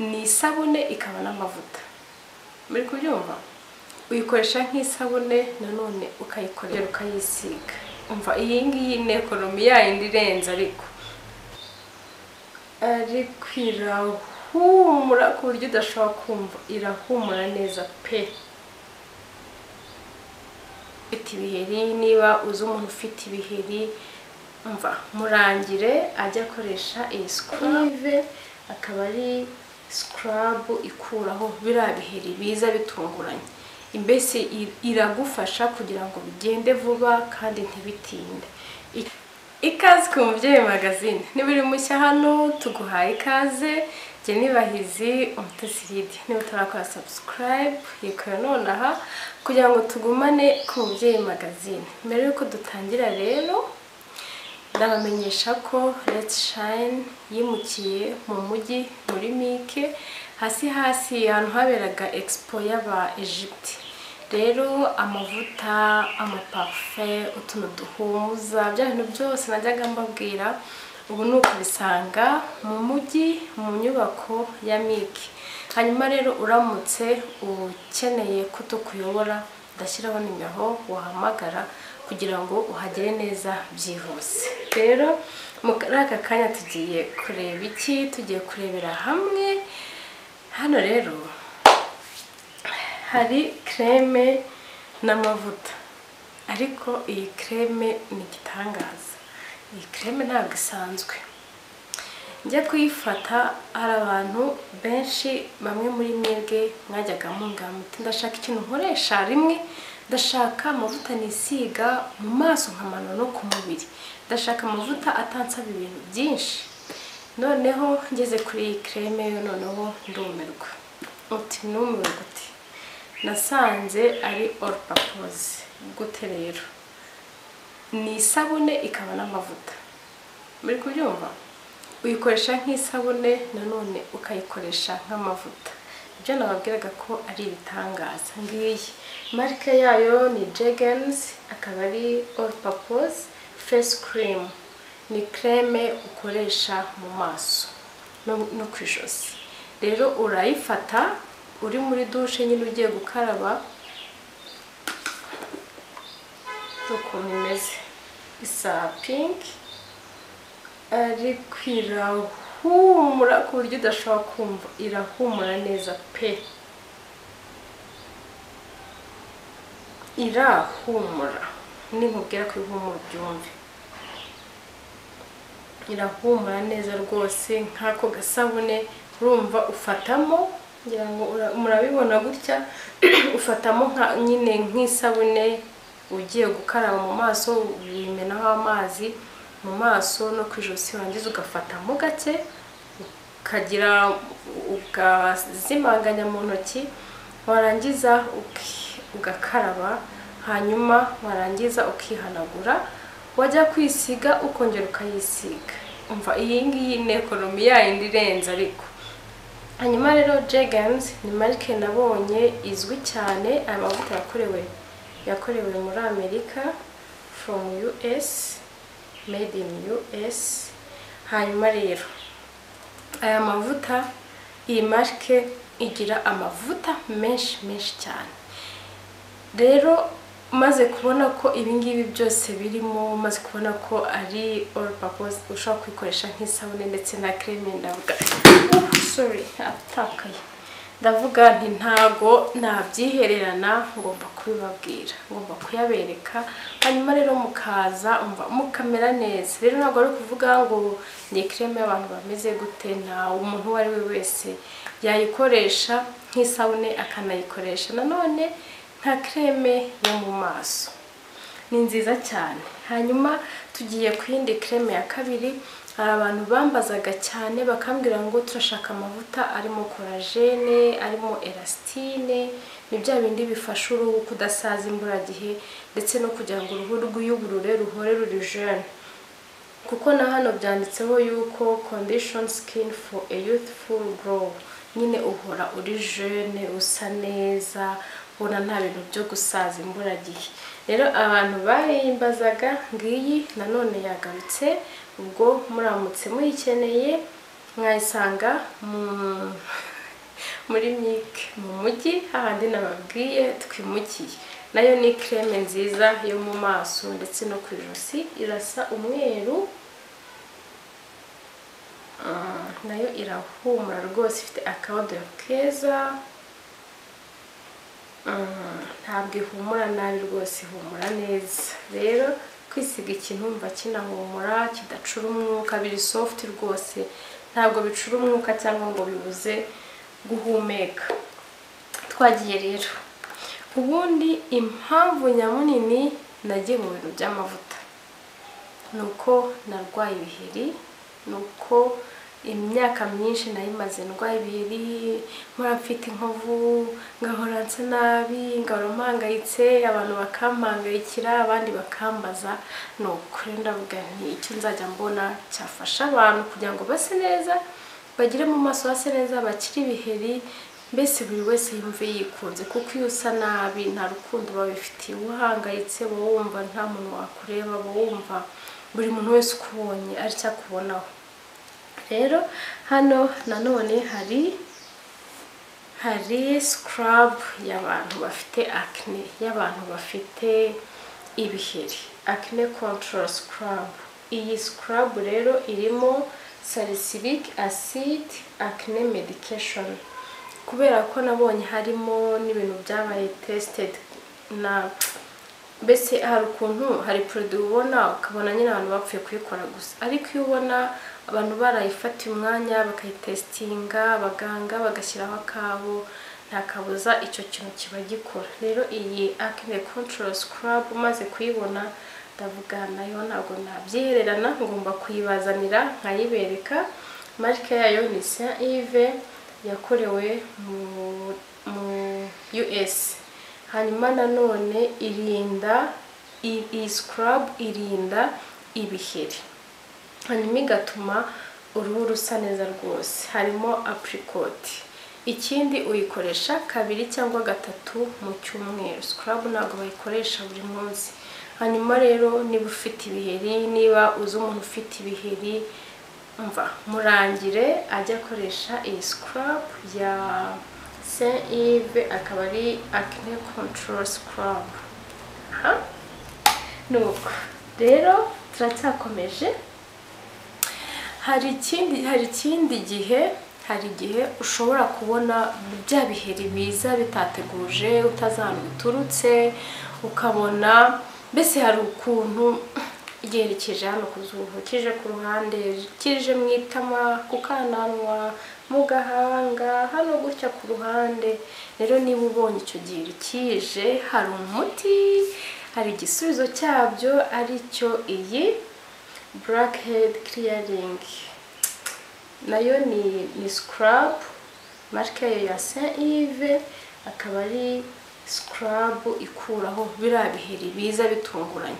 ni isabune ikaba n'amavuta. Muri kubyumva uyikoresha nk'isabune nanone ukayikorera ukayisiga. Umva iyi ngiyi ni ekonomi yayindi irenze ariko. Ariko irahumura ku buryo udashobora kumva irahumura neza pe. Ufite ibiheri niba uzi umuntu ufite ibiheri mva murangire ajya akoresha iyi sikarabe akaba ari sikarabu ikuraho biriya biheri biza bitunguranye. Mbese iragufasha kugira ngo bigende vuba kandi ntibitinde. Ikaze ku mubyeyi magazine. Niba uri mushya hano tuguhaye ikaze. Jye nibahizi umutesi hirya niba utarakora subscribe. Yikora nonaha. Kugira ngo tugumane ku mubyeyi magazine. Mbere y'uko dutangira rero ndabamenyesha ko Let's Shine yimukiye mu mujyi muri mike hasi hasi ahantu haberaga expo y'aba Egypt. Rero amavuta amaparufe utuntu duhumuza bya bintu byose najyaga mbabwira ubu ni ukubisanga mu mujyi mu nyubako ya mike hanyuma rero uramutse ukeneye ko tukuyobora ndashyiraho nimero wahamagara kugira ngo uhagere neza byihuse. Rero muri aka kanya tugiye kureba iki? Tugiye kurebera hamwe. Hano rero hari kreme n'amavuta. Ariko iyi kreme ni igitangaza. Iyi kreme ntabwo isanzwe. Njya kuyifata hari abantu benshi bamwe muri mwebwe mwajyaga mungana muti ndashaka ikintu nkoresha rimwe ndashaka amavuta nisiga mu maso nkamanura no ku mubiri. Ndashaka amavuta atansaba ibintu byinshi. Noneho ngeze kuri iyi kreme yo noneho ndumirwa. Uti numiwe gute? Nasanze ari purpose gute rero? Ni isabune ikaba n'amavuta. Muri kubyumva? Uyikoresha nk'isabune nanone ukayikoresha nk'amavuta. Ibyo nababwiraga ko ari ibitangaza. Ngiyi marike yayo ni jegenzi akaba ari all purpose face cream. Ni creme ukoresha mu maso no ku ijosi. Rero urayifata uri muri dushe nyine ugiye gukaraba ukuntu imeze. Isa pinki ariko irahumura ku buryo udashobora kumva. Irahumura neza pe. Irahumura. Ninkubwira ko ihumura ubyumve. Irahumura neza rwose nk'ako gasabune urumva ufatamo ngira ngo murabibona gutya ufatamo nyine nk'isabune ugiye gukaraba mu maso wimenaho amazi mu maso no ku ijosi wangiza ugafatamo gake ukagira ugazimanganya mu ntoki warangiza ugakaraba hanyuma warangiza ukihanagura wajya kwisiga ukongera ukayisiga. Umva iyi ngiyi ni ekonomi yayindi irenze ariko. Hanyuma rero jeganzi ni marike nabonye izwi cyane aya mavuta yakorewe yakorewe muri amerika from us made in us hanyuma rero aya mavuta iyi marike igira amavuta menshi menshi cyane. Rero maze kubona ko ibingibi byose birimo maze kubona ko ari all purpose ushobora kwikoresha nk'isabune ndetse na creme ndavuga sorry atakaye. Ndavuga nti ntago nabyihererana ngomba kubibabwira ngomba kuyabereka hanyuma rero mukaza mukamera neza. Rero ntabwo ari ukuvuga ngo ni creme y'abantu bameze gute nta umuntu uwo ari we wese yayikoresha nk'isabune akanayikoresha. Nanone nka creme yo mu maso. Ni nziza cyane. Hanyuma tugiye ku yindi creme ya kabiri hari abantu bambazaga cyane bakambwira ngo turashaka amavuta arimo korajene arimo elasitine ni bya bindi bifasha uruhu kudasaza imburagihe ndetse no kugira ngo uruhu rwiyuburure ruhore ruri jene kuko na hano byanditseho yuko condition skin for a youthful glow nyine uhora uri jene usa neza ubona nta bintu byo gusaza imburagihe rero abantu bayimbazaga ngiyi nanone yagarutse ubwo muramutse muyikeneye mwayisanga muri mike mu mujyi hahandi nababwiye twimukiye na yo ni creme nziza yo mu maso ndetse no ku ijosi irasa umweru Ah, na yo irahumura rwose ifite akaodoro keza. Ntabwo ihumura nabi rwose ihumura neza. Rero kwisiga ikintu wumva kinahumura kidacura umwuka biri soft rwose. Ntabwo bicura umwuka cyangwa ngo bibuze guhumeka. Twagiye rero. Ubundi impamvu nyamunini nagiye mu bintu by'amavuta. Ni uko narwaye ibiheri ni uko imyaka myinshi nayimaze ndwaye ibiheri mpora mfite inkovu ngahora nsa nabi ngahora mpangayitse abantu bakampangayikira abandi bakambaza. Ni ukuri ndavuga nti icyo nzajya mbona cyafasha abantu kugira ngo base neza bagire mu maso hase neza bakire ibiheri mbese buri wese yumve yikunze. Kuko iyo usa nabi nta rukundo uba wifitiye uhangayitse uba wumva nta muntu wakureba uba wumva buri muntu wese ukubonye ari cyo akubonaho. Rero hano nanone hari hari scrub y'abantu bafite acne y'abantu bafite ibiheri. Acne control scrub. Iyi scrub rero irimo salicylic acid acne medication. Kubera ko nabonye harimo n'ibintu byabaye tested na mbese hari ukuntu hari produit ubona ukabona nyine abantu bapfuye kuyikora gusa. Ariko iyo ubona abantu barayifatiye umwanya bakayitesitinga abaganga bagashyiraho akabo nta kabuza icyo kintu kiba gikora. Rero iyi acne control scrub umaze kuyibona ndavuga na yo ntabwo nabyihererana ngomba kuyibazanira nkayibereka. Marike yayo ni saint yves yakorewe mu, us hanyuma nanone irinda iyi scrub irinda ibiheri. Hanyuma igatuma uruhu rusa neza rwose. Harimo apricot. Ikindi uyikoresha kabiri cyangwa gatatu mu cyumweru. Scrub ntabwo bayikoresha buri munsi. Hanyuma rero niba ufite ibiheri niba uzi umuntu ufite ibiheri mva. Murangire ajya akoresha iyi scrub ya yves akaba ari acne control scrub. Aha nuko. Rero turacyakomeje. Hari ikindi hari ikindi gihe hari igihe ushobora kubona bya biheri biza bitateguje utazi ahantu biturutse ukabona mbese hari ukuntu kije hano ku zuba kije ku ruhande kije mu itama ku kananwa mu gahanga hano gutya ku ruhande. Rero niba ubonye icyo giheri kije hari umuti hari igisubizo cyabyo ari cyo iyi. Blackhead clearing na yo ni ni scrub. Marike yayo ya saint akaba ari scrub ikuraho biriya biheri biza bitunguranye.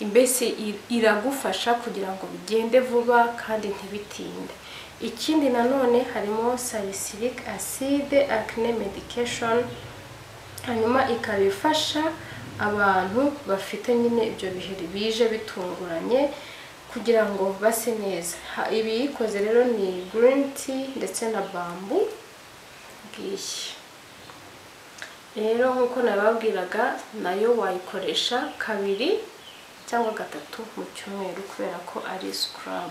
Mbese iragufasha kugira ngo bigende vuba kandi ntibitinde. Ikindi nanone harimo salicylic acid acne medication. Hanyuma ikaba ifasha abantu bafite nyine ibyo biheri bije bitunguranye kugira ngo base neza. Ibi yikoze rero ni green tea ndetse na bambu ngiyi rero nk'uko nababwiraga na yo wayikoresha kabiri cyangwa gatatu mu cyumweru kubera ko ari scrub.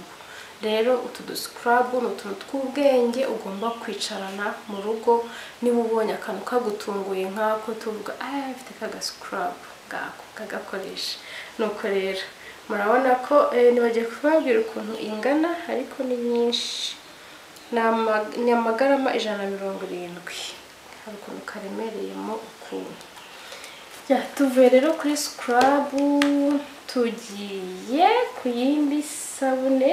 Rero utu duscrub ni utuntu tw'ubwenge ugomba kwicarana mu rugo niba ubonye akantu kagutunguye nk'ako tuvuga aya mfite kaga scrub. Ngako kagakoresha. Nuko rero murabona ko ntibagiye kubabwira ukuntu ingana ariko ni nyinshi. Ni amagarama ijana na mirongo irindwi. Hari ukuntu karemereyemo ukuntu. Tuvuye rero kuri scrub tugiye ku yindi sabune.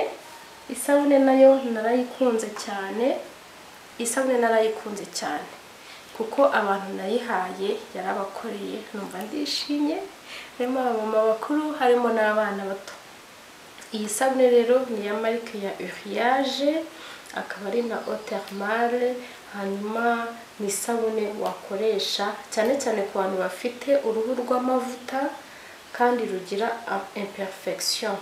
Isabune na yo narayikunze cyane. Isabune narayikunze cyane. Kuko abantu nayihaye yarabakoreye. Numva ndishimye. Harimo abamama bakuru harimo n'abana bato. Iyi sabune rero ni iya marike ya uriage akaba ari na otermale hanyuma ni isabune wakoresha cyane cyane ku bantu bafite uruhu rw'amavuta kandi rugira imperfection.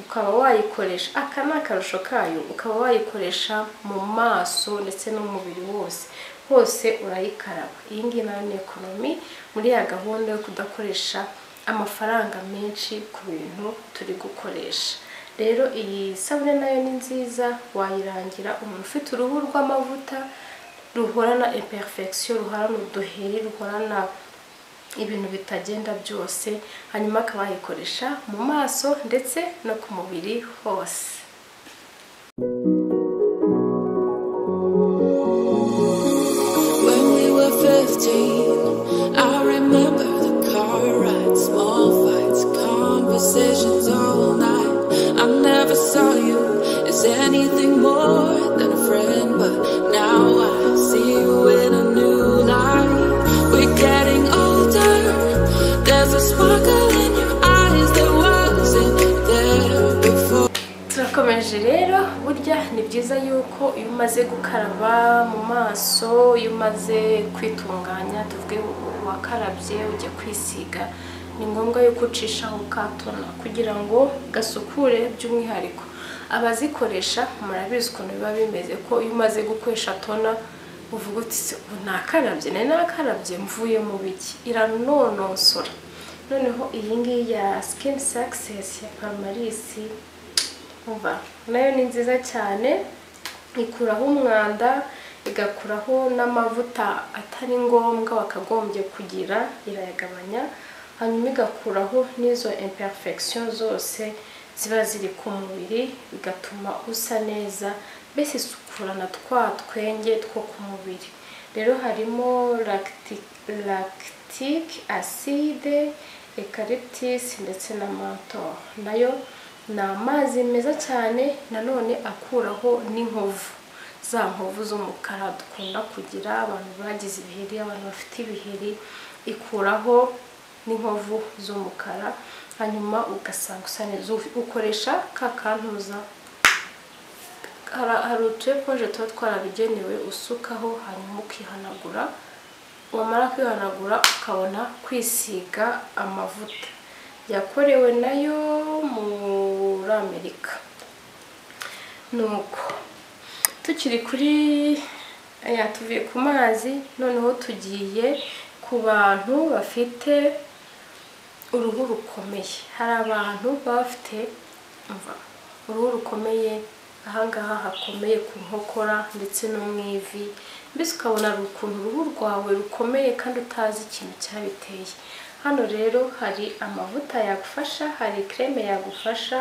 Ukaba wayikoresha aka ni akarusho kayo ukaba wayikoresha mu maso ndetse n'umubiri wose hose urayikaraba. Iyi ngiyi na yo ni ekonomi muri ya gahunda yo kudakoresha amafaranga menshi ku bintu turi gukoresha. Rero iyi sabune na yo ni nziza wayirangira umuntu ufite uruhu rw'amavuta ruhorana imperfection ruhorana uduheri ruhorana ibintu bitagenda byose hanyuma akaba yayikoresha mu maso ndetse no ku mubiri hose When we were 15, I remember the car rides, small fights, conversations all night. I never saw you as anything more turakomeje rero burya ni byiza yuko iyo umaze gukaraba mu maso iyo umaze kwitunganya tuvuge wakarabye ujya kwisiga ni ngombwa yuko ucishaho katona kugira ngo gasukure by'umwihariko. Abazikoresha murabizi ukuntu biba bimeze ko iyo umaze gukoresha tona uvuga uti "Se, ubu nakarabye nari nakarabye mvuye mu biki? Iranonosora. Noneho iyi ngiyi ya skin success ya pamarisi umva na yo ni nziza cyane ikuraho umwanda igakuraho n'amavuta atari ngombwa wakagombye kugira irayagabanya hanyuma igakuraho n'izo imperfection zose ziba ziri ku mubiri bigatuma usa neza mbese isukurana twa twenge two ku mubiri. Rero harimo lactic, acide eucalyptus ndetse na menthol na yo ni amazi meza cyane nanone akuraho n'inkovu. Za nkovu z'umukara dukunda kugira abantu bagize ibiheri abantu bafite ibiheri ikuraho n'inkovu z'umukara hanyuma ugasanga usa neza. Ukoresha ka kantuza. Hari utuyepoje tuba twarabigenewe usukaho hanyuma ukihanagura wamara kwihanagura ukabona kwisiga amavuta. Yakorewe na yo muri amerika. Nuko tukiri kuri tuvuye ku mazi noneho tugiye ku bantu bafite uruhu rukomeye. Hari abantu baba bafite uruhu rukomeye ahangaha hakomeye ku nkokora ndetse no mu ivi. Mbese ukabona ukuntu uruhu rwawe rukomeye kandi utazi ikintu cyabiteye. Hano rero hari amavuta yagufasha hari kreme yagufasha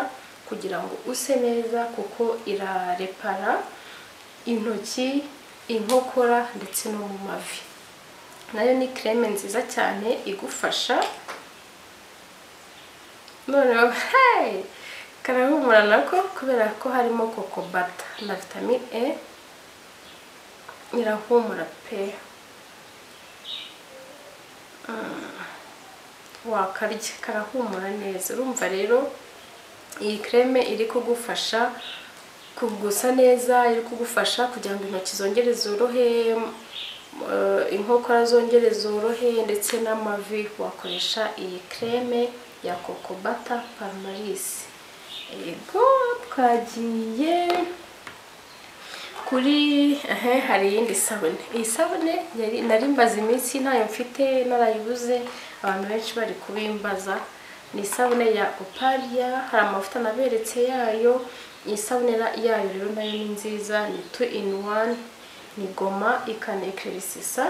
kugira ngo use neza kuko irarepara intoki inkokora ndetse no mu mavi. Nayo ni kreme nziza cyane igufasha. Noneho hey! karahumura nako kubera ko harimo koko bata na vitamine e irahumura pe. Wakarya karahumura neza. Urumva rero iyi kreme iri kugufasha kugusa neza iri kugufasha kugira ngo intoki zongere zorohe inkokora zongere zorohe ndetse n'amavi. Wakoresha iyi kreme ya coco butter palmarisi yego twagiye kuri ehe hari iyindi sabune. Iyi sabune nari mbaza iminsi ntayo mfite narayibuze abantu benshi bari kubimbaza. Ni isabune ya oparia hari amavuta naberetse yayo. Iyi sabune yayo rero na yo ni nziza ni two in one ni goma ikanekerisisa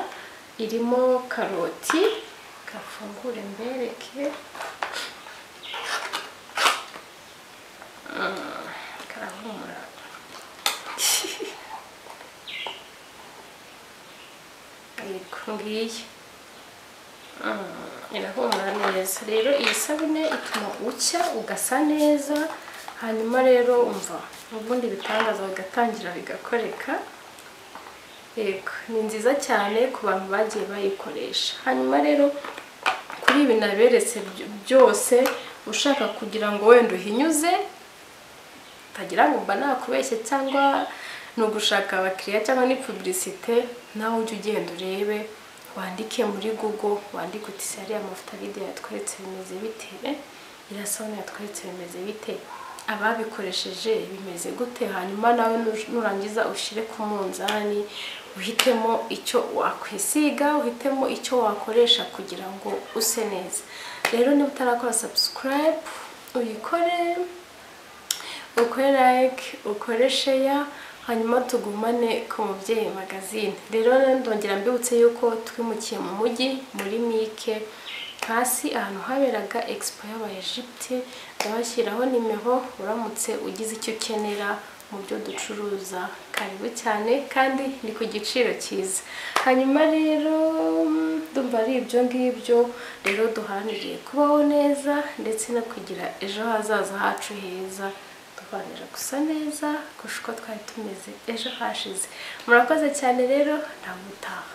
irimo karoti gafungure mbereke. Karahumura. Yego ngiyi irahumura neza rero iyi sabune ituma ucya ugasa neza hanyuma rero umva. Ubundi bitangaza bigatangira bigakoreka yego ni nziza cyane ku bantu bagiye bayikoresha hanyuma rero kuri ibi naberetse byose ushaka kugira ngo wenda uhinyuze utagira ngo mba nakubeshye cyangwa ni ugushaka abakiriya cyangwa ni pubulisite nawe ujye ugenda urebe wandike muri google wandike uti se ariya mavuta lidiya yatweretse bimeze bite? Irasabune yatweretse bimeze bite? Ababikoresheje bimeze gute? Hanyuma nawe nu- nurangiza ushyire ku munzani uhitemo icyo wakwisiga uhitemo icyo wakoresha kugira ngo use neza. Rero niba utarakora subscribe uyikore ukore like ukore share hanyuma tugumane ku mubyeyi magazine. Rero ndongera mbibutse yuko twimukiye mu mujyi muri mike hasi ahantu haberaga expo y'abayegypte ndabashyiraho nimero uramutse ugize icyo ukenera mu byo ducuruza. Karibu cyane kandi ni ku giciro cyiza. Hanyuma rero ndumva ari ibyo ngibyo rero duharaniriye kubaho neza ndetse no kugira ejo hazaza hacu heza. Duharanira gusa neza kurusha uko twari tumeze ejo hashize murakoze cyane rero ntabwo utaha.